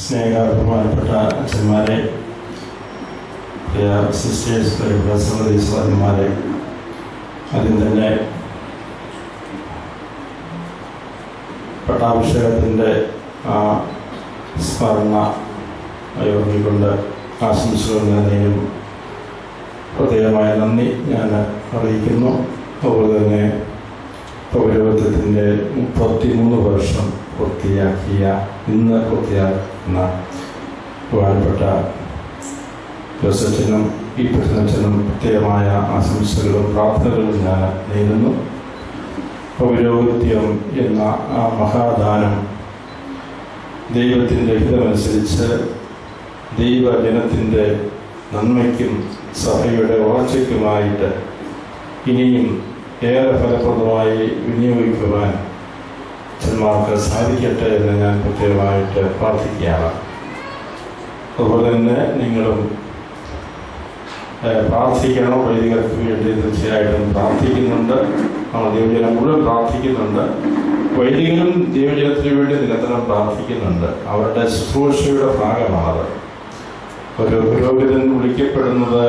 സ്നേഹ ബഹുമാനപ്പെട്ട അച്ഛന്മാരെ പ്രിയ സിസ്റ്റേഴ്സ് പ്രിയപ്പെട്ട സഹോദരീസ്വരന്മാരെ ആദ്യം തന്നെ പട്ടാഭിഷേകത്തിന്റെ ആ സ്മരണ യോഗ്യകൊണ്ട് ആശംസകൾ നേരെയും പ്രത്യേകമായ നന്ദി ഞാൻ അറിയിക്കുന്നു. അതുപോലെ തന്നെ പൗരവത്വത്തിന്റെ മുപ്പത്തിമൂന്ന് വർഷം പൂർത്തിയാക്കിയ ഇന്ന് പൂർത്തിയാക്കുന്ന ബഹുമാനപ്പെട്ട ജോസഫിനും ഈ പ്രശ്നത്തിനും പ്രത്യേകമായ ആശംസകളും പ്രാർത്ഥനകളും ഞാൻ നേരുന്നു. പൗരോഹിത്യം എന്ന ആ മഹാദാനം ദൈവത്തിന്റെ ഹിതമനുസരിച്ച് ദൈവജനത്തിന്റെ നന്മയ്ക്കും സഭയുടെ വളർച്ചയ്ക്കുമായിട്ട് ഇനിയും ഏറെ ഫലപ്രദമായി വിനിയോഗിക്കുവാൻ അച്ഛന്മാർക്ക് സാധിക്കട്ടെ എന്ന് ഞാൻ പ്രത്യേകമായിട്ട് പ്രാർത്ഥിക്കുകയാണ്. അതുപോലെ തന്നെ നിങ്ങളും പ്രാർത്ഥിക്കണം? വൈദികർക്ക് വേണ്ടി തീർച്ചയായിട്ടും പ്രാർത്ഥിക്കുന്നുണ്ട്. നമ്മൾ ദൈവജനം മുഴുവൻ പ്രാർത്ഥിക്കുന്നുണ്ട്. വൈദികരും ദൈവജനത്തിന് വേണ്ടി നിരന്തരം പ്രാർത്ഥിക്കുന്നുണ്ട്. അവരുടെ ശുശ്രൂഷയുടെ ഭാഗമാണത് ഒരു പുരോഹിതൻ വിളിക്കപ്പെടുന്നത്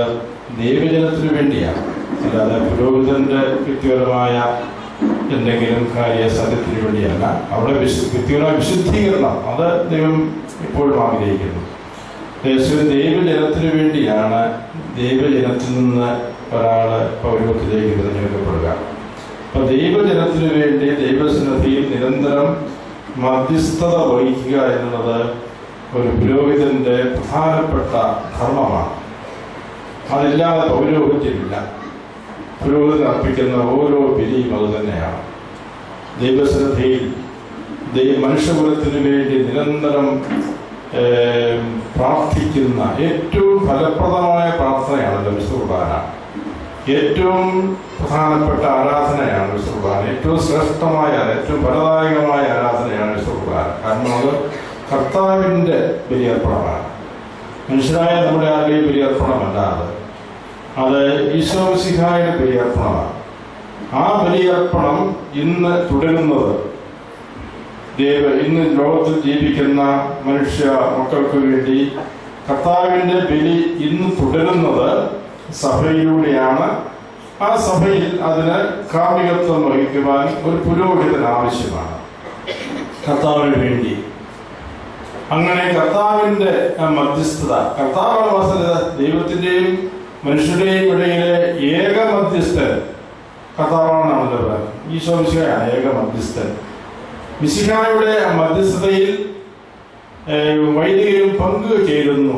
ദൈവജനത്തിന് വേണ്ടിയാണ്. അല്ലാതെ പുരോഹിതന്റെ വ്യക്തിപരമായ എന്തെങ്കിലും കാര്യ സത്യത്തിന് വേണ്ടിയല്ല. അവിടെ വിശു വിശുദ്ധീകരണം. അത് ദൈവം ഇപ്പോഴും ആഗ്രഹിക്കുന്നു. ദൈവജനത്തിന് വേണ്ടിയാണ് ദൈവജനത്തിൽ നിന്ന് ഒരാൾ പൗരത്വത്തിലേക്ക് തിരഞ്ഞെടുക്കപ്പെടുക. അപ്പൊ ദൈവജനത്തിന് വേണ്ടി ദൈവസന്നിധിയിൽ നിരന്തരം മധ്യസ്ഥത വഹിക്കുക എന്നുള്ളത് ഒരു പുരോഹിതന്റെ പ്രധാനപ്പെട്ട ധർമ്മമാണ് അതില്ലാതെ പൗരോഹിത്യമില്ല. പുരോഹിതൻ അർപ്പിക്കുന്ന ഓരോ ബലിയും അത് തന്നെയാണ്. ദൈവശ്രദ്ധയിൽ ദൈവ മനുഷ്യകുലത്തിന് വേണ്ടി നിരന്തരം പ്രാർത്ഥിക്കുന്ന ഏറ്റവും ഫലപ്രദമായ പ്രാർത്ഥനയാണല്ലോ വിശ്വകുർബാന ഏറ്റവും പ്രധാനപ്പെട്ട ആരാധനയാണ് വിശ്വകുർബാന ഏറ്റവും ശ്രേഷ്ഠമായ ഏറ്റവും ഫലദായകമായ ആരാധനയാണ് വിശ്വകുർബാന കുർബാന കാരണം അത് കർത്താവിന്റെ ബലിയർപ്പണമാണ്. മനുഷ്യരായ നമ്മുടെ ആരുടെയും ബലിയർപ്പണമല്ല അത്. അത് ഈശോ ബലിയർപ്പണമാണ് ആ ബലിയർപ്പണം ഇന്ന് തുടരുന്നത് ദൈവ ഇന്ന് ലോകത്തിൽ ജീവിക്കുന്ന മനുഷ്യ മക്കൾക്ക് വേണ്ടി കർത്താവിന്റെ ബലി ഇന്ന് തുടരുന്നത് സഭയിലൂടെയാണ്. ആ സഭയിൽ അതിന് കാർമികത്വം വഹിക്കുവാൻ ഒരു പുരോഹിതൻ ആവശ്യമാണ്. കർത്താവിന് വേണ്ടി. അങ്ങനെ കർത്താവിന്റെ മധ്യസ്ഥത കർത്താവ് ദൈവത്തിന്റെയും മനുഷ്യരുടെയും ഇടയിലെ ഏക മധ്യസ്ഥൻ കർത്താവാണെന്നാണല്ലോ പറയുന്നത് ഈശോ മിശിഹായാണ് ഏക മധ്യസ്ഥൻ മിശിഹായുടെ മധ്യസ്ഥതയിൽ വൈദികരും പങ്ക് ചേരുന്നു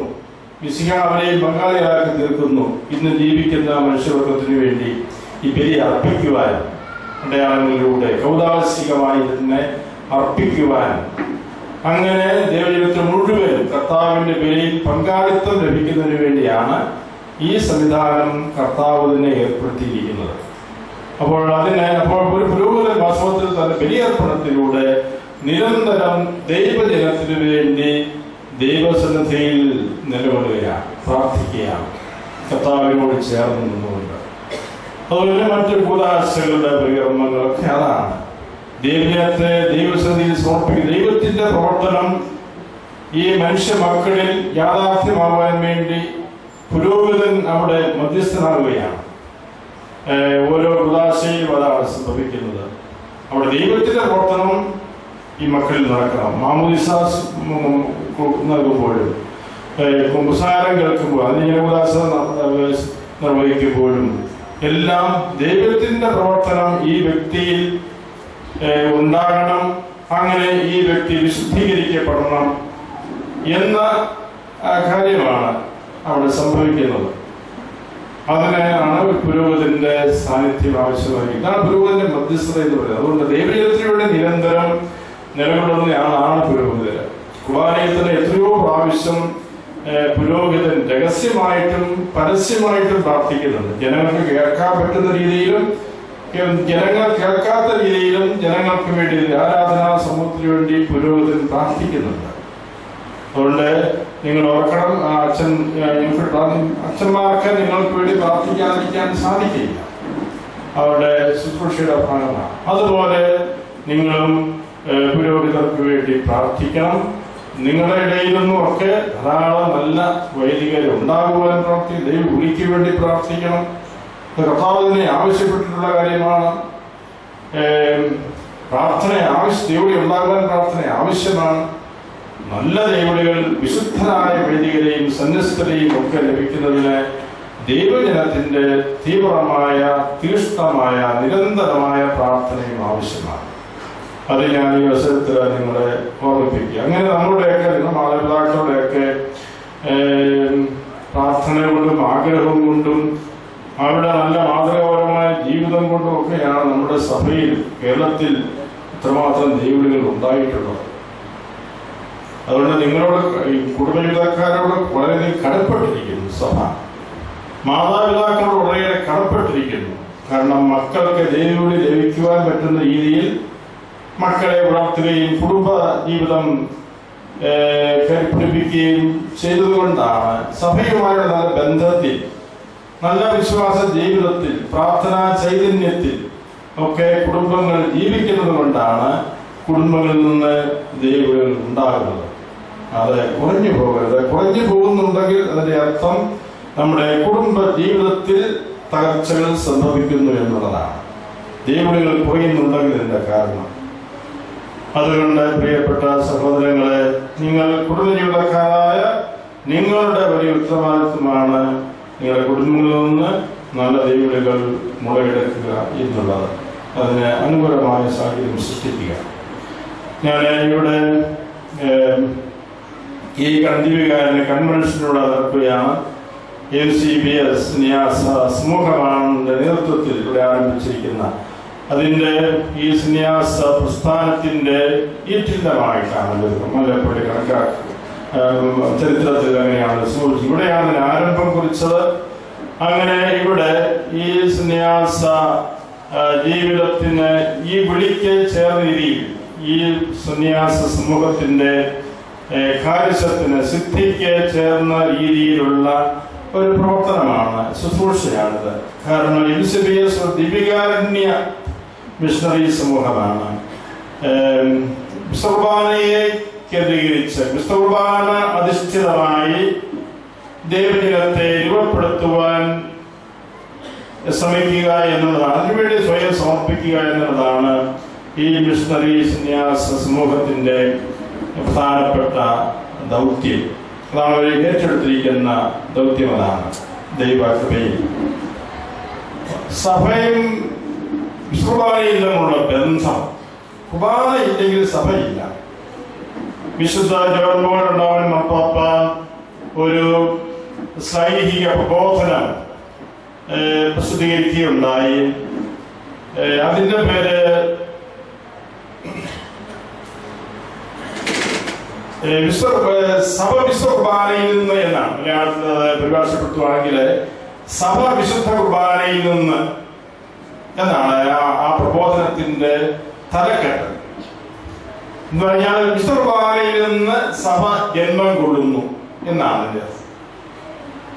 മിശിഹ അവരെയും പങ്കാളികളാക്കി തീർക്കുന്നു. ഇന്ന് ജീവിക്കുന്ന മനുഷ്യവർഗത്തിന് വേണ്ടി ഈ ബലി അർപ്പിക്കുവാൻ അടയാളങ്ങളിലൂടെ കൗതാശികമായി തന്നെ അർപ്പിക്കുവാൻ. അങ്ങനെ ദൈവജനത്തിന് മുഴുവൻ കർത്താവിന്റെ ബലിയിൽ പങ്കാളിത്തം ലഭിക്കുന്നതിന് വേണ്ടിയാണ് ഈ സംവിധാനം കർത്താവ് തന്നെ ഏർപ്പെടുത്തിയിരിക്കുന്നത്. അപ്പോൾ അതിന് അപ്പോൾ ഒരു പുരോഗതി വാസ്തവത്തിൽ തന്നെ ബലിയർപ്പണത്തിലൂടെ നിരന്തരം ദൈവജനത്തിന് വേണ്ടി ദൈവസന്നിധിയിൽ നിലകൊള്ളുകയാണ് പ്രാർത്ഥിക്കുകയാണ്. കർത്താവിനോട് ചേർന്ന് നിന്നുകൊണ്ട്. അതുപോലെ മറ്റു കൂതാശകളുടെ പരികർമ്മങ്ങളൊക്കെ അതാണ്. ദൈവജനത്തെ ദൈവസന്നിധിയിൽ സമർപ്പിക്കുന്ന ദൈവത്തിന്റെ പ്രവർത്തനം ഈ മനുഷ്യ മക്കളിൽ യാഥാർത്ഥ്യമാവാൻ വേണ്ടി പുരോഹിതൻ അവിടെ മധ്യസ്ഥനാകുകയാണ്. ഓരോ ഉദാശയിലും അതാണ് സംഭവിക്കുന്നത്. അവിടെ ദൈവത്തിന്റെ പ്രവർത്തനം ഈ മക്കളിൽ നടക്കണം. മാമുദിസാസ് നൽകുമ്പോഴും കുമ്പസാരം കേൾക്കുമ്പോൾ അതിന് ഉദാസ നിർവഹിക്കുമ്പോഴും എല്ലാം ദൈവത്തിന്റെ പ്രവർത്തനം ഈ വ്യക്തിയിൽ ഉണ്ടാകണം. അങ്ങനെ ഈ വ്യക്തി വിശുദ്ധീകരിക്കപ്പെടണം എന്ന കാര്യമാണ്. അവിടെ സംഭവിക്കുന്നത്. അതിനാണ് പുരോഗതിന്റെ സാന്നിധ്യം ആവശ്യമായി ഇതാണ് പുരോഗതിന്റെ മധ്യസ്ഥത എന്ന് പറയുന്നത്. അതുകൊണ്ട് ദൈവജനത്തിലൂടെ നിരന്തരം നിലകൊള്ളുന്ന ആളാണ് പുരോഹിതര് കുർബാനയിൽ എത്രയോ പ്രാവശ്യം പുരോഹിതൻ രഹസ്യമായിട്ടും പരസ്യമായിട്ടും പ്രാർത്ഥിക്കുന്നുണ്ട്. ജനങ്ങൾക്ക് കേൾക്കാൻ പറ്റുന്ന രീതിയിലും ജനങ്ങൾ കേൾക്കാത്ത രീതിയിലും ജനങ്ങൾക്ക് വേണ്ടി ആരാധനാ സമൂഹത്തിന് വേണ്ടി പുരോഹിതൻ പ്രാർത്ഥിക്കുന്നുണ്ട്. അതുകൊണ്ട് നിങ്ങൾ ഓർക്കണം ആ അച്ഛൻ പറഞ്ഞു അച്ഛന്മാർക്ക് നിങ്ങൾക്ക് വേണ്ടി പ്രാർത്ഥിക്കാതിരിക്കാൻ സാധിക്കില്ല. അവരുടെ ശുശ്രൂഷയുടെ ഭാഗമാണ്. അതുപോലെ നിങ്ങളും പുരോഹിതർക്ക് വേണ്ടി പ്രാർത്ഥിക്കണം. നിങ്ങളുടെ ഇടയിൽ നിന്നും ഒക്കെ ധാരാളം നല്ല വൈദികർ ഉണ്ടാകുവാൻ പ്രാർത്ഥി ദൈവം വിളിക്ക് വേണ്ടി പ്രാർത്ഥിക്കണം. കർത്താവിനെ കർത്താവ് ആവശ്യപ്പെട്ടിട്ടുള്ള കാര്യമാണ്. പ്രാർത്ഥന ആവശ്യ ദൈവം ഉണ്ടാകുവാൻ പ്രാർത്ഥന ആവശ്യമാണ്. നല്ല ദൈവടികൾ വിശുദ്ധരായ വേദികളെയും സന്യസ്തരെയും ഒക്കെ ലഭിക്കുന്നതിന് ദൈവജനത്തിന്റെ തീവ്രമായ തീഷ്ണമായ നിരന്തരമായ പ്രാർത്ഥനയും ആവശ്യമാണ്. അത് ഞാൻ ഈ അവസരത്തിൽ നിങ്ങളെ ഓർമ്മിപ്പിക്കുക. അങ്ങനെ നമ്മുടെയൊക്കെ നിങ്ങൾ മാതാപിതാക്കളുടെയൊക്കെ പ്രാർത്ഥന കൊണ്ടും ആഗ്രഹം കൊണ്ടും അവരുടെ നല്ല മാതൃകാപരമായ ജീവിതം കൊണ്ടും ഒക്കെയാണ് നമ്മുടെ സഭയിൽ കേരളത്തിൽ ഇത്രമാത്രം ദൈവവിളികൾ ഉണ്ടായിട്ടുള്ളത്. അതുകൊണ്ട് നിങ്ങളോട് ഈ കുടുംബജീവിതക്കാരോട് വളരെയധികം കടപ്പെട്ടിരിക്കുന്നു സഭ. മാതാപിതാക്കളോട് വളരെയേറെ കടപ്പെട്ടിരിക്കുന്നു. കാരണം മക്കൾക്ക് ദൈവവിളി ലഭിക്കുവാൻ പറ്റുന്ന രീതിയിൽ മക്കളെ വളർത്തുകയും കുടുംബ ജീവിതം കരുപ്പിടിപ്പിക്കുകയും ചെയ്തതുകൊണ്ടാണ് സഭയുമായുള്ള നല്ല ബന്ധത്തിൽ നല്ല വിശ്വാസ ജീവിതത്തിൽ പ്രാർത്ഥനാ ചൈതന്യത്തിൽ ഒക്കെ കുടുംബങ്ങൾ ജീവിക്കുന്നത് കൊണ്ടാണ് കുടുംബങ്ങളിൽ നിന്ന് ദൈവങ്ങൾ ഉണ്ടാകുന്നത്. അത് കുറഞ്ഞു പോകരുത്. കുറഞ്ഞു പോകുന്നുണ്ടെങ്കിൽ അതിന്റെ അർത്ഥം നമ്മുടെ കുടുംബ ജീവിതത്തിൽ തകർച്ചകൾ സംഭവിക്കുന്നു എന്നുള്ളതാണ്. ദൈവങ്ങൾ കുറയുന്നുണ്ടെങ്കിൽ ഇതിന്റെ കാരണം. അതുകൊണ്ട് പ്രിയപ്പെട്ട സഹോദരങ്ങളെ നിങ്ങൾ കുടുംബജീവിതക്കാരായ നിങ്ങളുടെ വലിയ ഉത്തരവാദിത്വമാണ് നിങ്ങളുടെ കുടുംബങ്ങളിൽ നിന്ന് നല്ല ദൈവവിളികൾ മുളയെടുക്കുക എന്നുള്ളത്. അതിന് അനുകൂലമായ സാഹചര്യം സൃഷ്ടിക്കുക. ഞാൻ ഇവിടെ ഈ കണ്ടീവികാരനെ കൺവെൻഷനോട് നടക്കുകയാണ് എൻ സി ബി എസ് ന്യാസ സമൂഹമാണെന്റെ നേതൃത്വത്തിൽ ഇവിടെ ആരംഭിച്ചിരിക്കുന്ന അതിന്റെ ഈ സന്യാസ പ്രസ്ഥാനത്തിന്റെ ഈറ്റില്ലമായിട്ടാണ് ഇത് മലപ്പള്ളി കണക്കാക്കുക ചരിത്രത്തിൽ അങ്ങനെയാണ് സൂചിച്ചത് ഇവിടെയാണ് ആരംഭം കുറിച്ചത്. അങ്ങനെ ഇവിടെ ഈ സന്യാസ ജീവിതത്തിന് ഈ വിളിക്ക് ചേർന്ന രീതിയിൽ ഈ സന്യാസ സമൂഹത്തിന്റെ ഏ, കാര്യശത്തിന് സിദ്ധിക്ക് ചേർന്ന രീതിയിലുള്ള ഒരു പ്രവർത്തനമാണ് ശുശ്രൂഷയാണിത്. കാരണം എലിസബിയസ് ദിവികാരണ്യ മിഷണറി സമൂഹമാണ്. സുർബാനയെ കേന്ദ്രീകരിച്ച് വിശുദ്ധ കുർബാന അധിഷ്ഠിതമായി ദൈവജനത്തെ രൂപപ്പെടുത്തുവാൻ ശ്രമിക്കുക എന്നുള്ളതാണ് അതിനുവേണ്ടി സ്വയം സമർപ്പിക്കുക എന്നുള്ളതാണ് ഈ മിഷണറി സന്യാസ സമൂഹത്തിന്റെ പ്രധാനപ്പെട്ട ദൗത്യം. അതാണ് അവർ ഏറ്റെടുത്തിരിക്കുന്ന ദൗത്യം അതാണ്. ദൈവകൃപയിൽ സഭയും തമ്മിലുള്ള ബന്ധം. കുർബാന ഇല്ലെങ്കിൽ സഭയില്ല. വിശുദ്ധ ജോർമോടുണ്ടാവൻ മപ്പാപ്പ ഒരു സൈനിക പ്രബോധനം പ്രസിദ്ധീകരിക്കുകയുണ്ടായി. അതിന്റെ പേര് വിശ്വ സഭ വിശ്വ കുർബാനയിൽ നിന്ന് എന്നാണ്. മലയാളത്തിൽ പരിഭാഷപ്പെടുത്തുവാണെങ്കിൽ സഭ വിശുദ്ധ കുർബാനയിൽ നിന്ന് എന്നാണ് ആ- ആ പ്രബോധനത്തിന്റെ തലക്കെട്ട്. എന്ന് പറഞ്ഞാൽ വിശുദ്ധ കുർബാനയിൽ നിന്ന് സഭ ജന്മം കൊള്ളുന്നു എന്നാണ് അതിന്റെ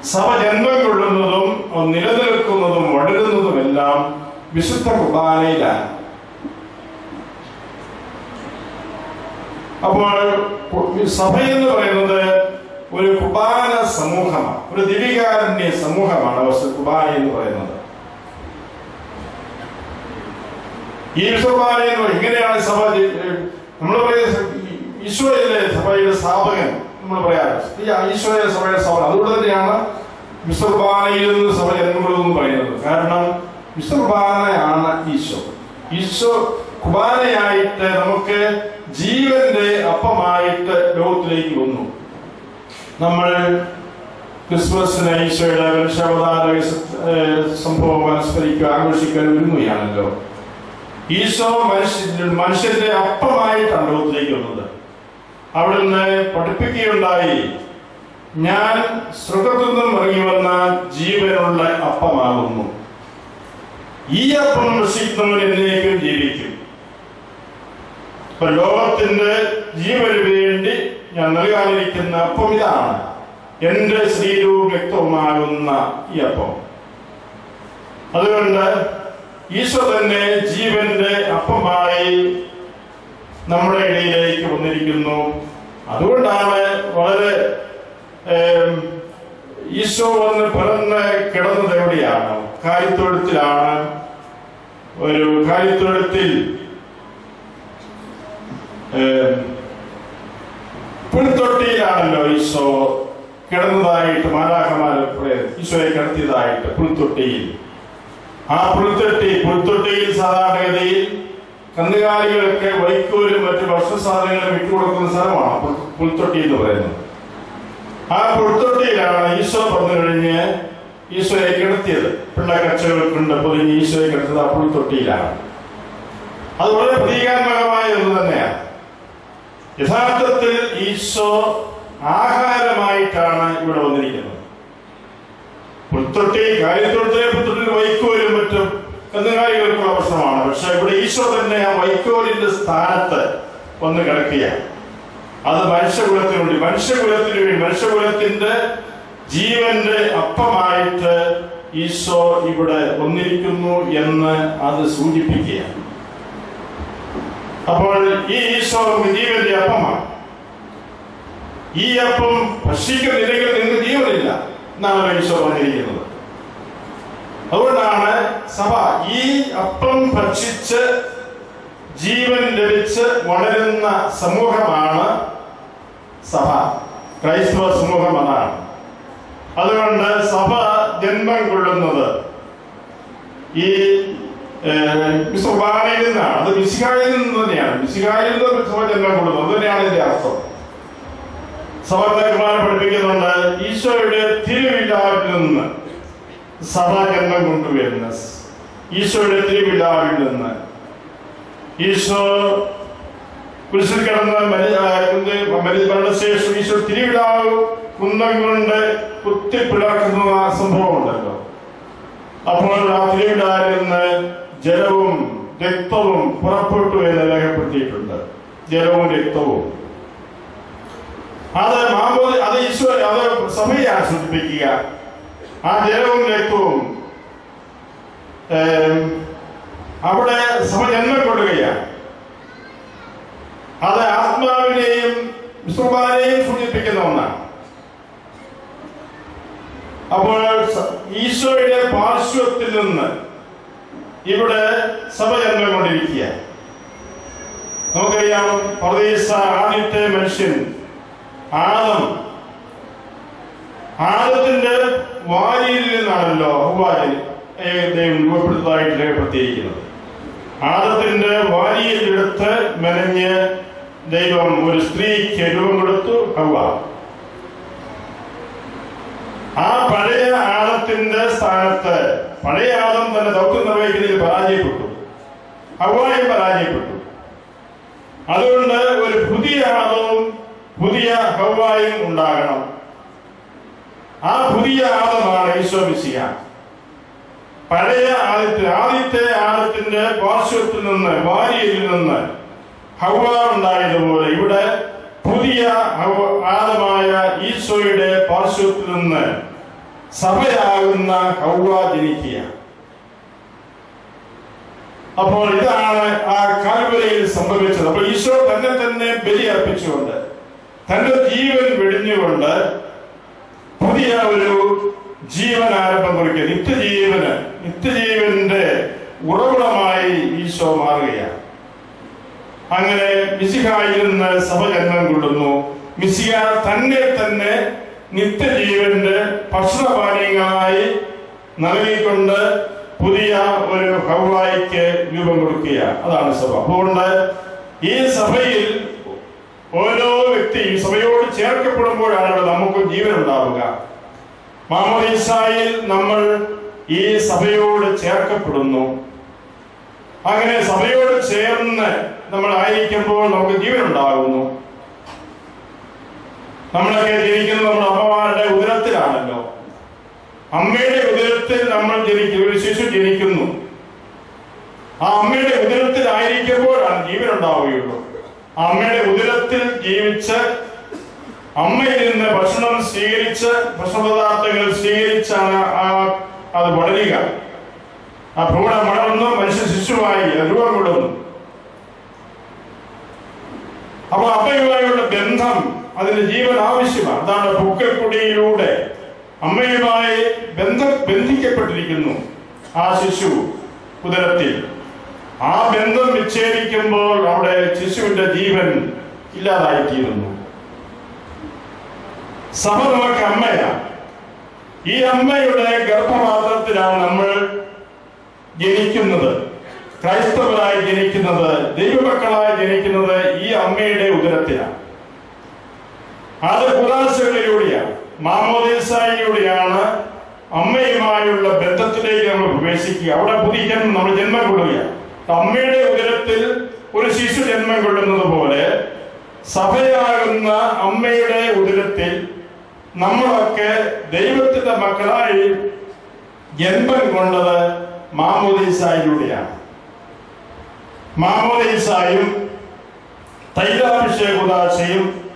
സഭ ജന്മം കൊള്ളുന്നതും നിലനിൽക്കുന്നതും വളരുന്നതുമെല്ലാം വിശുദ്ധ കുർബാനയിലാണ്. അപ്പോൾ സഭ എന്ന് പറയുന്നത് ഒരു കുബാന സമൂഹമാണ്. ഒരു ദിവികാരണ്യ സമൂഹമാണ് കുർബാന എന്ന് പറയുന്നത്. ഈ വിശ്വകുർബാന ഇങ്ങനെയാണ് സഭ നമ്മൾ പറയുന്നത് ഈശോയിലെ സഭയുടെ സ്ഥാപകൻ നമ്മൾ പറയാറ്. ഈശോയിലെ സഭയുടെ സ്ഥാപകൻ. അതുകൊണ്ട് തന്നെയാണ് വിശ്വകുർബാനയിൽ നിന്ന് സഭ ജന്മങ്ങളെന്ന് പറയുന്നത്. കാരണം വിശ്വകുർബാനയാണ് ഈശോ. ഈശോ കുബാനയായിട്ട് നമുക്ക് ജീവന്റെ അപ്പമായിട്ട് ലോകത്തിലേക്ക് വന്നു. നമ്മൾ ക്രിസ്മസിന് ഈശോയുടെ വംശാവതാര സംഭവം അനുസ്മരിക്കുക ആഘോഷിക്കാൻ ഒരുങ്ങുകയാണല്ലോ. ഈശോ മനുഷ്യ മനുഷ്യന്റെ അപ്പമായിട്ടാണ് ലോകത്തിലേക്ക് വന്നത്. അവിടുന്ന് പഠിപ്പിക്കുകയുണ്ടായി. ഞാൻ സ്വർഗത്തിൽ നിന്നും ഇറങ്ങി വന്ന ജീവനുള്ള അപ്പമാകുന്നു. ഈ അപ്പം നശിക്കുന്നവൻ എന്നേക്കും ജീവിക്കും. ഇപ്പൊ ലോകത്തിന്റെ ജീവന് വേണ്ടി ഞാൻ നൽകാനിരിക്കുന്ന അപ്പം ഇതാണ് എന്റെ ശരീരവും വ്യക്തവുമാകുന്ന ഈ അപ്പം. അതുകൊണ്ട് ഈശോ തന്നെ ജീവന്റെ അപ്പമായി നമ്മുടെ ഇടയിലേക്ക് വന്നിരിക്കുന്നു. അതുകൊണ്ടാണ് വളരെ ഈശോ വന്ന് പിറന്ന് കിടന്നത് എവിടെയാണ്? കാര്യത്തൊഴുത്തിലാണ്. ഒരു കാലിത്തൊഴുത്തിൽ ഏം, പുൽത്തൊട്ടിയിലാണല്ലോ ഈശോ കിടന്നതായിട്ട് മാലാഹമാർ ഈശോയെ കിടത്തിയതായിട്ട് പുൽത്തൊട്ടിയിൽ. ആ പുൽത്തൊട്ടി പുൽത്തൊട്ടിയിൽ സാധാരണഗതിയിൽ കന്നുകാലികൾക്ക് വൈക്കോലും മറ്റു ഭക്ഷണസാധനങ്ങളും വിട്ടുകൊടുക്കുന്ന സ്ഥലമാണ് പുൽ- പുൽത്തൊട്ടി എന്ന് പറയുന്നത്. ആ പുൽത്തൊട്ടിയിലാണ് ഈശോ പറഞ്ഞു കഴിഞ്ഞ് ഈശോയെ കിടത്തിയത്. പിള്ള കച്ചകൾക്കുണ്ട് പൊതിഞ്ഞ് ഈശോയെ കിടത്തിയത് ആ പുൽത്തൊട്ടിയിലാണ്. അത് വളരെ പ്രതീകാത്മകമായ ഒന്ന് തന്നെയാണ്. യഥാർത്ഥത്തിൽ ഈശോ ആഹാരമായിട്ടാണ് ഇവിടെ വന്നിരിക്കുന്നത്. പുൽത്തൊട്ടി കാര്യത്തൊഴുത്തിലെ പുൽത്തൊട്ടിൽ വൈക്കോലും മറ്റും കന്നുകാലികൾക്കുള്ള പ്രശ്നമാണ്. പക്ഷെ ഇവിടെ ഈശോ തന്നെ ആ വൈക്കോലിന്റെ സ്ഥാനത്ത് വന്ന് കിടക്കുകയാണ്. അത് മനുഷ്യകുലത്തിന് വേണ്ടി മനുഷ്യകുലത്തിന് വേണ്ടി മനുഷ്യകുലത്തിന്റെ ജീവന്റെ അപ്പമായിട്ട് ഈശോ ഇവിടെ വന്നിരിക്കുന്നു എന്ന് അത് സൂചിപ്പിക്കുകയാണ്. അപ്പോൾ ഈ ഈശോ ജീവന്റെ അപ്പമാണ് ഈ അപ്പം ഭക്ഷിക്കുന്നില്ലെങ്കിൽ നിങ്ങൾ ജീവനില്ല. എന്നാണ് ഈശോ പറഞ്ഞിരിക്കുന്നത്. അതുകൊണ്ടാണ് സഭ ഈ അപ്പം ഭക്ഷിച്ച് ജീവൻ ലഭിച്ച് വളരുന്ന സമൂഹമാണ് സഭ. ക്രൈസ്തവ സമൂഹം അതാണ് അതുകൊണ്ട് സഭ ജന്മം കൊള്ളുന്നത്. ഈ സുബാനയിൽ നിന്നാണ് അത് മിശിഹായിൽ നിന്ന് തന്നെയാണ്. മിശിഹായിൽ നിന്ന് സഭ കൊടുക്കും അത് ഇതിന്റെ അർത്ഥം. പഠിപ്പിക്കുന്നുണ്ട്. ഈശോയുടെ തിരുവിലാവിൽ നിന്ന് സഭ ജന്മം കൊണ്ടുവരുന്ന ഈശോയുടെ തിരുവിലാവിൽ നിന്ന് ഈശോ കുരിശിൽ കിടന്ന് മരണശേഷം ഈശോ തിരുവിടാവ് കുന്നം കൊണ്ട് കുത്തിപ്പിളക്കുന്ന സംഭവം ഉണ്ടല്ലോ അപ്പോൾ ആ തിരുവിടാവിൽ നിന്ന് ജലവും രക്തവും പുറപ്പെട്ടു എന്ന് രേഖപ്പെടുത്തിയിട്ടുണ്ട്. ജലവും രക്തവും. അത് മാമോദി അത് ഈശ്വര അത് സഭയാണ് സൂചിപ്പിക്കുക ആ ജലവും രക്തവും അവിടെ സഭ ജന്മം കൊള്ളുകയാണ് അത് ആത്മാവിനെയും വിശ്വമാനെയും സൂചിപ്പിക്കുന്ന ഒന്നാണ്. അപ്പോൾ ഈശോയുടെ പാർശ്വത്തിൽ നിന്ന് ഇവിടെ സഭ ജന്മം കൊണ്ടിരിക്കുക. നമുക്കറിയാം പ്രദേശ ആദ്യത്തെ മനുഷ്യൻ ആദം. ആദത്തിന്റെ വാരിയിൽ നിന്നാണല്ലോ ദൈവം രൂപപ്പെടുത്തതായിട്ട് രേഖപ്പെടുത്തിയിരിക്കുന്നത്. ആദത്തിന്റെ വാരിയിൽ എടുത്ത് മെനഞ്ഞ് ദൈവം ഒരു സ്ത്രീക്ക് രൂപം കൊടുത്തു ഹവ ആ പഴയ ആദത്തിന്റെ സ്ഥാനത്ത് പഴയ ആദം തന്നെ ദൗത്യം നിർവഹിക്കുന്നതിൽ പരാജയപ്പെട്ടു. ഹവായും പരാജയപ്പെട്ടു. അതുകൊണ്ട് ഒരു പുതിയ ആദവും പുതിയ ഹവായും ഉണ്ടാകണം. ആ പുതിയ ആദമാണ് ഈശോ പഴയ ആദ്യത്തെ ആദ്യത്തെ ആദത്തിന്റെ പാർശ്വത്തിൽ നിന്ന് ഭാര്യയിൽ നിന്ന് ഹവ ഉണ്ടായതുപോലെ ഇവിടെ പുതിയ ആദമായ ഈശോയുടെ പാർശ്വത്തിൽ നിന്ന് സഭയാകുന്ന ഹൗവ ജനിക്കുക. അപ്പോൾ ഇതാണ് ആ കാൽവരയിൽ സംഭവിച്ചത്. അപ്പോൾ ഈശോ തന്നെ തന്നെ ബലി അർപ്പിച്ചുകൊണ്ട് തന്റെ ജീവൻ വെടിഞ്ഞുകൊണ്ട് പുതിയ ഒരു ജീവൻ ആരംഭം കുറിക്കുക. നിത്യജീവന് നിത്യജീവന്റെ ഉറവിടമായി ഈശോ മാറുകയാണ്. അങ്ങനെ മിസിഹായിരുന്ന സഭ ജന്മം കൊള്ളുന്നു. മിസിഹ തന്നെ തന്നെ നിത്യജീവന്റെ ഭക്ഷണപാനീയങ്ങളായി നൽകിക്കൊണ്ട് പുതിയ ഒരു ഹൗവായിക്ക് രൂപം കൊടുക്കുക അതാണ് സഭ. അതുകൊണ്ട് ഈ സഭയിൽ ഓരോ വ്യക്തിയും സഭയോട് ചേർക്കപ്പെടുമ്പോഴാണ് നമുക്ക് ജീവൻ ഉണ്ടാവുക. മാമോദീസായിൽ നമ്മൾ ഈ സഭയോട് ചേർക്കപ്പെടുന്നു. അങ്ങനെ സഭയോട് ചേർന്ന് നമ്മൾ ആയിരിക്കുമ്പോൾ നമുക്ക് ജീവൻ ഉണ്ടാകുന്നു. നമ്മളൊക്കെ ജനിക്കുന്നത് നമ്മുടെ അമ്മമാരുടെ ഉദരത്തിലാണല്ലോ അമ്മയുടെ ഉദരത്തിൽ നമ്മൾ ജനിക്കും ഒരു ശിശു ജനിക്കുന്നു. ആ അമ്മയുടെ ഉദരത്തിലായിരിക്കുമ്പോഴാണ് ജീവൻ ഉണ്ടാവുകയുള്ളൂ അമ്മയുടെ ഉദരത്തിൽ ജീവിച്ച് അമ്മയിൽ നിന്ന് ഭക്ഷണം സ്വീകരിച്ച് ഭക്ഷണപദാർത്ഥങ്ങൾ സ്വീകരിച്ചാണ് ആ അത് വളരുക. ആ ഭ്രൂണം വളർന്നു മനുഷ്യ ശിശുവായി രൂപം കൊള്ളുന്നു അപ്പൊ അമ്മയുമായുള്ള ബന്ധം അതിന് ജീവൻ ആവശ്യമാണ്. അതാണ് പൊക്കക്കുടിയിലൂടെ അമ്മയുമായി ബന്ധ ബന്ധിക്കപ്പെട്ടിരിക്കുന്നു ആ ശിശു ഉദരത്തിൽ ആ ബന്ധം വിച്ഛേദിക്കുമ്പോൾ അവിടെ ശിശുവിന്റെ ജീവൻ ഇല്ലാതായിത്തീരുന്നു. സഭ നമുക്ക് അമ്മയാണ്. ഈ അമ്മയുടെ ഗർഭപാത്രത്തിലാണ് നമ്മൾ ജനിക്കുന്നത്. ക്രൈസ്തവരായി ജനിക്കുന്നത് ദൈവമക്കളായി ജനിക്കുന്നത് ഈ അമ്മയുടെ ഉദരത്തിലാണ്. അത് കുറാശകളിലൂടെയാണ് മാമോദേശയിലൂടെയാണ് അമ്മയുമായുള്ള ബന്ധത്തിലേക്ക് നമ്മൾ പ്രവേശിക്കുക. അവിടെ പുതിയ ജന്മം നമ്മൾ ജന്മം കൊള്ളുകയാണ്. അമ്മയുടെ ഉദരത്തിൽ ഒരു ശിശു ജന്മം കൊള്ളുന്നത് പോലെ സഭയാകുന്ന അമ്മയുടെ ഉദരത്തിൽ നമ്മളൊക്കെ ദൈവത്തിന്റെ മക്കളായി ജന്മം കൊണ്ടത് മാമോദീസായിലൂടെയാണ്. മാമോദീസായും തൈലാഭിഷേകുദാശയും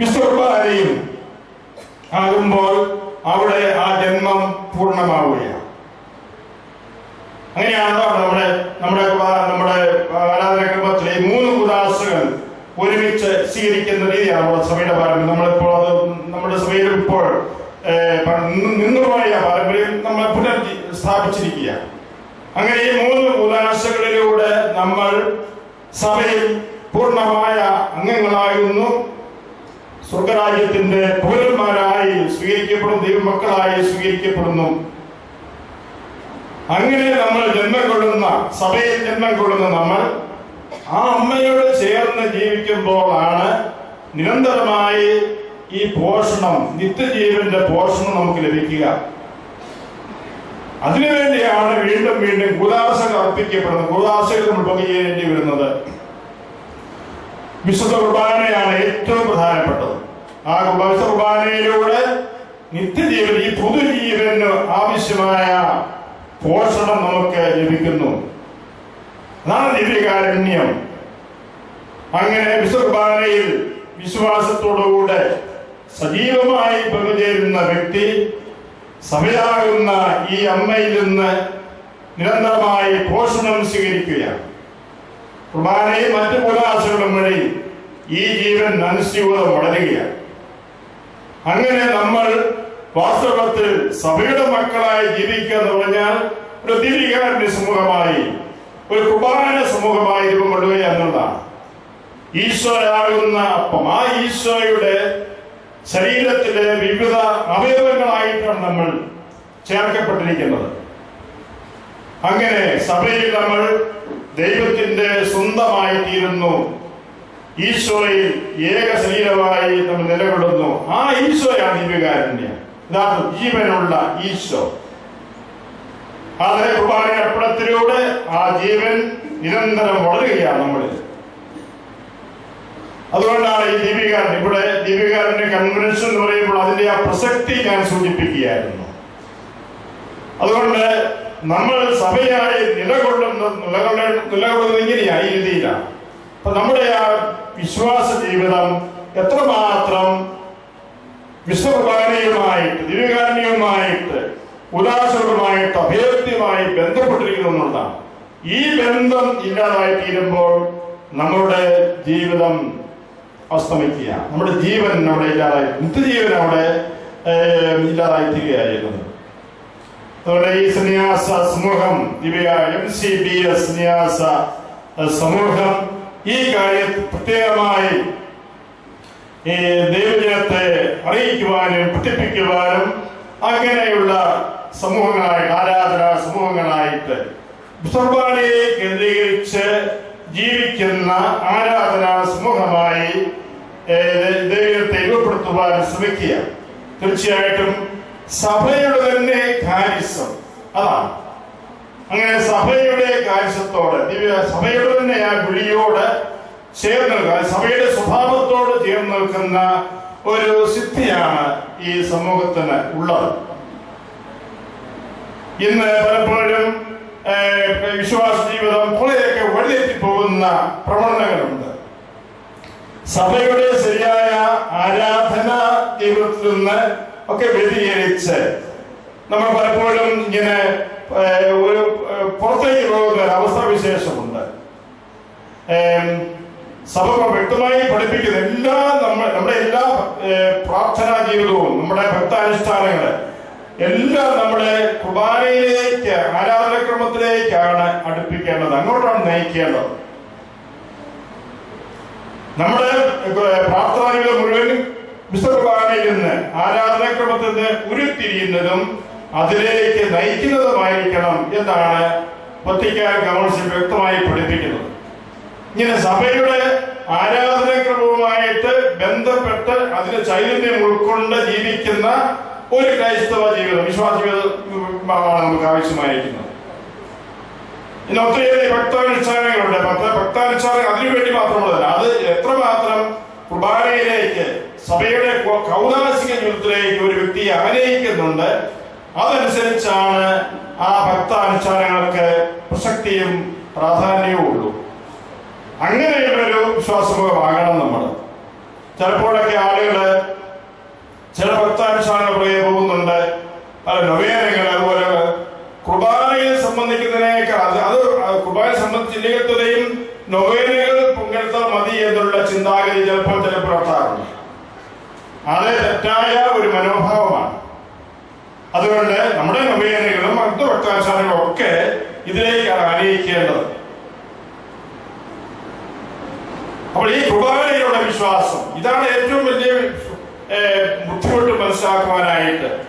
വിശ്വകുർബാനയും ആകുമ്പോൾ അവിടെ ആ ജന്മം പൂർണമാവുകയാണ്. അങ്ങനെയാണോ നമ്മുടെ നമ്മുടെ നമ്മുടെ ഈ മൂന്ന് ഉദാസകൾ ഒരുമിച്ച് സ്വീകരിക്കുന്ന രീതിയാണ് നമ്മുടെ സഭയുടെ പാരമ്പര്യം. നമ്മളിപ്പോൾ അത് നമ്മുടെ സഭയിൽ ഇപ്പോൾ നിന്നുപോയ പാരമ്പര്യം നമ്മൾ പുനർ സ്ഥാപിച്ചിരിക്കുക അങ്ങനെ ഈ മൂന്ന് ഉദാശകളിലൂടെ നമ്മൾ സഭയിൽ പൂർണമായ അംഗങ്ങളാകുന്നു. സ്വർഗരാജ്യത്തിന്റെ പൗരന്മാരായി സ്വീകരിക്കപ്പെടും ദൈവമക്കളായി സ്വീകരിക്കപ്പെടുന്നു. അങ്ങനെ നമ്മൾ ജന്മം കൊള്ളുന്ന സഭയിൽ ജന്മം കൊള്ളുന്ന നമ്മൾ ആ അമ്മയോട് ചേർന്ന് ജീവിക്കുമ്പോഴാണ് നിരന്തരമായി ഈ പോഷണം നിത്യജീവന്റെ പോഷണം നമുക്ക് ലഭിക്കുക. അതിനുവേണ്ടിയാണ് വീണ്ടും വീണ്ടും കുദാശകൾ അർപ്പിക്കപ്പെടുന്നത്. കുദാശകൾ നമ്മൾ പങ്കുചേരേണ്ടി വരുന്നത്. വിശുദ്ധ കുർബാനയാണ് ആ കുർബാനയിലൂടെ നിത്യജീവൻ ഈ പുതുജീവന് ആവശ്യമായ പോഷണം നമുക്ക് ലഭിക്കുന്നു. അതാണ് ദിവ്യകാരുണ്യം. അങ്ങനെ വിശ്വകുർബാനയിൽ വിശ്വാസത്തോടുകൂടെ സജീവമായി പങ്കുചേരുന്ന വ്യക്തി സഭയാകുന്ന ഈ അമ്മയിൽ നിന്ന് നിരന്തരമായി പോഷണം സ്വീകരിക്കുകയാണ്. കുർബാനയും മറ്റു പുരാശകളും വഴി ഈ ജീവൻ അനുസ്യൂതം വളരുകയാണ്. അങ്ങനെ നമ്മൾ വാസ്തവത്തിൽ സഭയുടെ മക്കളായി ജീവിക്കുക എന്ന് പറഞ്ഞാൽ ഒരു ദിവ്യകാരന്റെ സമൂഹമായി ഒരു കുർബാന സമൂഹമായി രൂപം കൊള്ളുക എന്നുള്ളതാണ്. ഈശോയാകുന്ന അപ്പം ആ ഈശോയുടെ ശരീരത്തിലെ വിവിധ അവയവങ്ങളായിട്ടാണ് നമ്മൾ ചേർക്കപ്പെട്ടിരിക്കുന്നത്. അങ്ങനെ സഭയിൽ നമ്മൾ ദൈവത്തിന്റെ സ്വന്തമായി തീരുന്നു ഈശോയിൽ ഏക ശരീരമായി നമ്മൾ നിലകൊള്ളുന്നു. ആ ഈശോയാണ് ദിവ്യകാരുണ്യം ഇതാണ് ജീവനുള്ള ഈശോ. അതേ കുർബാന അർപ്പണത്തിലൂടെ ആ ജീവൻ നിരന്തരം വളരുകയാണ് നമ്മളിൽ അതുകൊണ്ടാണ് ഈ ദീപികാരൻ ഇവിടെ ദീപികാരന്റെ കൺവെൻഷൻ എന്ന് പറയുമ്പോൾ അതിന്റെ ആ പ്രസക്തി ഞാൻ സൂചിപ്പിക്കുകയായിരുന്നു. അതുകൊണ്ട് നമ്മൾ സഭയായി നിലകൊള്ളുന്ന നിലകൊള്ള നിലകൊള്ളുന്നത് ഇങ്ങനെയാണ് ഈ രീതിയിലാണ് അപ്പൊ നമ്മുടെ ആ വിശ്വാസ ജീവിതം എത്രമാത്രം വിശ്വകുർബാനയുമായിട്ട് ദിവ്യകാരണീയമായിട്ട് ഉദാസവുമായിട്ട് അഭേദ്യമായി ബന്ധപ്പെട്ടിരിക്കുന്നു എന്നുള്ളതാണ്. ഈ ബന്ധം ഇല്ലാതായി തീരുമ്പോൾ നമ്മുടെ ജീവിതം അസ്തമിക്കുക. നമ്മുടെ ജീവൻ അവിടെ ഇല്ലാതായി നിത്യജീവൻ അവിടെ ഇല്ലാതായി തീരുകയായിരുന്നു അതുകൊണ്ട് ഈ സന്യാസ സമൂഹം ദിവ്യ എം സി ബി എസ് സന്യാസ സമൂഹം ഈ കാര്യം പ്രത്യേകമായി ദൈവജനത്തെ അറിയിക്കുവാനും പഠിപ്പിക്കുവാനും അങ്ങനെയുള്ള സമൂഹങ്ങളായി ആരാധന സമൂഹങ്ങളായിട്ട് കുർബാനയെ കേന്ദ്രീകരിച്ച് ജീവിക്കുന്ന ആരാധനാ സമൂഹമായി ദൈവത്തെ രൂപപ്പെടുത്തുവാൻ ശ്രമിക്കുക. തീർച്ചയായിട്ടും സഭയുടെ തന്നെ കാര്യസം അതാണ്. അങ്ങനെ സഭയുടെ കാഴ്ചത്തോട് ദിവ്യ സഭയുടെ തന്നെ ആ വിളിയോട് ചേർന്ന് നിൽക്കുക സഭയുടെ സ്വഭാവത്തോട് ചേർന്ന് നിൽക്കുന്ന ഒരു സിദ്ധിയാണ് ഈ സമൂഹത്തിന് ഉള്ളത്. ഇന്ന് പലപ്പോഴും വിശ്വാസ ജീവിതം കുറേയൊക്കെ വഴിതെറ്റി പോകുന്ന പ്രവണതകളുണ്ട്. സഭയുടെ ശരിയായ ആരാധന ജീവിതത്തിൽ നിന്ന് ഒക്കെ വ്യതിചലിച്ച് നമ്മൾ പലപ്പോഴും ഇങ്ങനെ ഒരു പുറത്തേക്ക് പോകുന്ന ഒരു അവസ്ഥ വിശേഷമുണ്ട് സഭ വ്യക്തമായി പഠിപ്പിക്കുന്ന എല്ലാ നമ്മ നമ്മുടെ എല്ലാ പ്രാർത്ഥനാ ജീവിതവും നമ്മുടെ ഭക്താനുഷ്ഠാനങ്ങൾ എല്ലാം നമ്മുടെ കുർബാനയിലേക്ക് ആരാധനക്രമത്തിലേക്കാണ് അടുപ്പിക്കേണ്ടത്. അങ്ങോട്ടാണ് നയിക്കേണ്ടത്. നമ്മുടെ പ്രാർത്ഥനാ ജീവിതം മുഴുവൻ വിശ്വ കുർബാനയിൽ നിന്ന് ആരാധനക്രമത്തിൽ നിന്ന് ഉരുത്തിരിയുന്നതും അതിലേക്ക് നയിക്കുന്നതുമായിരിക്കണം എന്നാണ് വത്തിക്കാൻ കൗൺസിൽ വ്യക്തമായി പഠിപ്പിക്കുന്നത്. ഇങ്ങനെ സഭയുടെ ആരാധനക്രമവുമായിട്ട് ബന്ധപ്പെട്ട് അതിന് ചൈതന്യം ഉൾക്കൊണ്ട് ജീവിക്കുന്ന ഒരു ക്രൈസ്തവ ജീവിതം വിശ്വാസ ജീവിതമാണ് നമുക്ക് ആവശ്യമായിരിക്കുന്നത്. ഇന്ന് ഒത്തിരി ഭക്താനുഷ്ഠാനങ്ങളുണ്ട്. ഭക്ത ഭക്താനുഷ്ഠാനങ്ങൾ അതിനുവേണ്ടി മാത്രമുള്ളതല്ല. അത് എത്രമാത്രം കുർബാനയിലേക്ക് സഭയുടെ കൗതാസിക ജീവിതത്തിലേക്ക് ഒരു വ്യക്തിയെ ആനയിക്കുന്നുണ്ട് അതനുസരിച്ചാണ് ആ ഭക്താനുഷ്ഠാനങ്ങൾക്ക് പ്രസക്തിയും പ്രാധാന്യവും ഉള്ളൂ അങ്ങനെയുള്ളൊരു വിശ്വാസമുഖമാകണം നമ്മൾ. ചിലപ്പോഴൊക്കെ ആളുകൾ ചില ഭക്താനുഷ്ഠാനങ്ങൾ പുറകെ പോകുന്നുണ്ട്. പല നൊവേനകൾ അതുപോലെ കുർബാനയെ സംബന്ധിക്കുന്നതിനേക്കാൾ അത് അത് കുർബാനയെ സംബന്ധിച്ച് തുകയും നൊവേനകൾ പങ്കെടുത്താൽ മതി എന്നുള്ള ചിന്താഗതി ചിലപ്പോൾ ചിലപ്പോൾ ഉണ്ടാറുണ്ട് അത് തെറ്റായ ഒരു മനോഭാവമാണ്. അതുകൊണ്ട് നമ്മുടെ നവീനകളും മറ്റു ഭക്താനുഷ്ഠാനങ്ങളും ഒക്കെ ഇതിലേക്കാണ് ആനയിക്കേണ്ടത് അപ്പോൾ ഈ കുർബാനയിലുള്ള വിശ്വാസം ഇതാണ് ഏറ്റവും വലിയ ബുദ്ധിമുട്ട് മനസ്സിലാക്കുവാനായിട്ട്.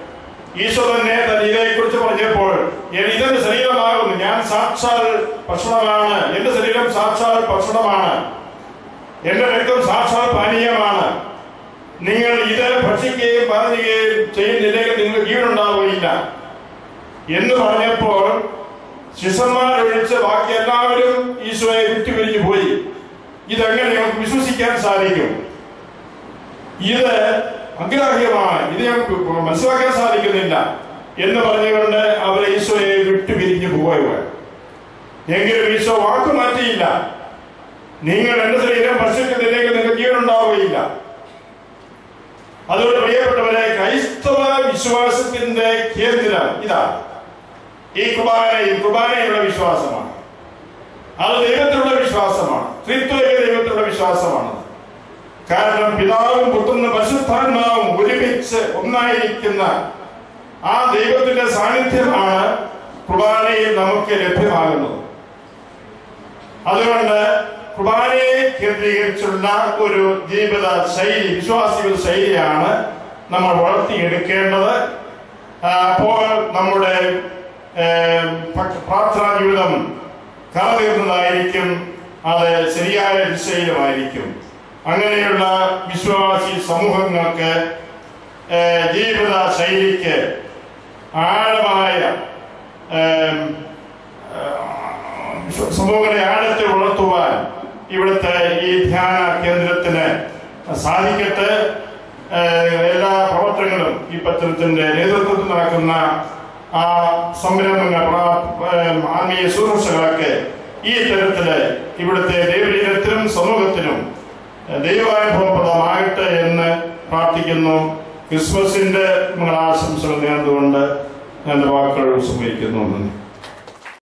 ഈശോ തന്നെ തന്റെ ഇതേക്കുറിച്ച് പറഞ്ഞപ്പോൾ "എൻ- ഇതെന്റെ ശരീരമാകുന്നു. ഞാൻ സാക്ഷാൽ ഭക്ഷണമാണ്. എന്റെ ശരീരം സാക്ഷാൽ ഭക്ഷണമാണ്. എന്റെ രക്തം സാക്ഷാൽ പാനീയമാണ്. നിങ്ങൾ ഇത് ഭക്ഷിക്കുകയും പറയുകയും ചെയ്യുന്നില്ലെങ്കിൽ നിങ്ങൾ ജീവനുണ്ടാവുകയില്ല. എന്ന് പറഞ്ഞപ്പോൾ ശിഷ്യന്മാരൊഴിച്ച് ബാക്കി എല്ലാവരും ഈശോയെ വിറ്റുപിരിഞ്ഞു പോയി. ഇതെങ്ങനെ ഞങ്ങൾക്ക് വിശ്വസിക്കാൻ സാധിക്കും? ഇത് അഗ്രാഹ്യമാണ്. ഇത് ഞങ്ങൾക്ക് മനസ്സിലാക്കാൻ സാധിക്കുന്നില്ല. എന്ന് പറഞ്ഞുകൊണ്ട് അവർ ഈശോയെ വിട്ടുപിരിഞ്ഞു പോവുക എങ്കിലും ഈശോ വാക്ക് മാറ്റിയില്ല. നിങ്ങൾ എന്റെ ശരീരം ഭക്ഷിക്കുന്നില്ലെങ്കിൽ നിങ്ങൾക്ക് ജീവനുണ്ടാവുകയില്ല. അതുകൊണ്ട് പ്രിയപ്പെട്ടവരെ ക്രൈസ്തവ വിശ്വാസത്തിന്റെ കേന്ദ്രം ഇതാ. ഈ കുർബാനയും കുർബാനയുള്ള വിശ്വാസമാണ്. അത് ദൈവത്തിലുള്ള വിശ്വാസമാണ്. ത്രിത്വയ ദൈവത്തിലുള്ള വിശ്വാസമാണ്. കാരണം പിതാവും പുത്രനും പരിശുദ്ധാത്മാവും ഒരുമിച്ച് ഒന്നായിരിക്കുന്ന ആ ദൈവത്തിന്റെ സാന്നിധ്യമാണ് കുർബാനയിൽ നമുക്ക് ലഭ്യമാകുന്നത്. അതുകൊണ്ട് കുർബാനയെ കേന്ദ്രീകരിച്ചുള്ള ഒരു ജീവിത ശൈലി വിശ്വാസികൾ ശൈലിയാണ് നമ്മൾ വളർത്തിയെടുക്കേണ്ടത്. അപ്പോൾ നമ്മുടെ പ്രാർത്ഥനാ ജീവിതം കറതീർന്നതായിരിക്കും അത് ശരിയായ ദിശയിലുമായിരിക്കും. അങ്ങനെയുള്ള വിശ്വാസി സമൂഹങ്ങൾക്ക് ജീവിത ശൈലിക്ക് ആഴമായ സമൂഹങ്ങളെ ആഴത്തിൽ വളർത്തുവാൻ ഇവിടുത്തെ ഈ ധ്യാന കേന്ദ്രത്തിന് സാധിക്കട്ടെ എല്ലാ പ്രവർത്തനങ്ങളും ഈ പത്രത്തിന്റെ നേതൃത്വത്തിൽ നടക്കുന്ന ആ സംരംഭങ്ങൾ ആത്മീയ ശുശ്രൂഷകളൊക്കെ ഈ തരത്തിൽ ഇവിടുത്തെ ദൈവലീനത്തിനും സമൂഹത്തിനും ദൈവാനുഭവപ്രദമാകട്ടെ എന്ന് പ്രാർത്ഥിക്കുന്നു. ക്രിസ്മസിന്റെ നിങ്ങൾ ആശംസകൾ നേർന്നുകൊണ്ട് ഞാൻ വാക്കുകൾ നന്ദി.